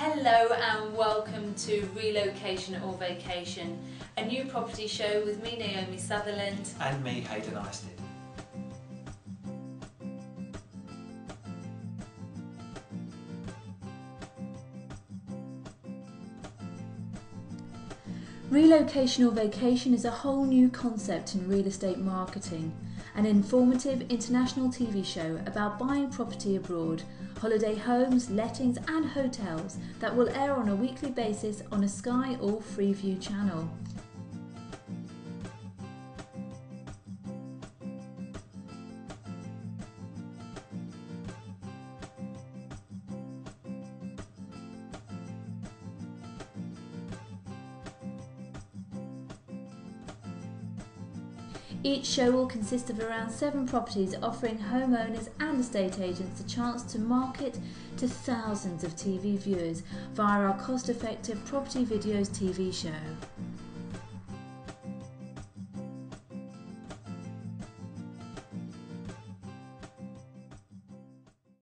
Hello and welcome to Relocation or Vacation, a new property show with me, Naomi Sutherland. And me, Hayden Isted. Relocation or vacation is a whole new concept in real estate marketing, an informative international TV show about buying property abroad, holiday homes, lettings, and hotels that will air on a weekly basis on a Sky or Freeview channel. Each show will consist of around seven properties offering homeowners and estate agents the chance to market to thousands of TV viewers via our cost effective Property Videos TV show.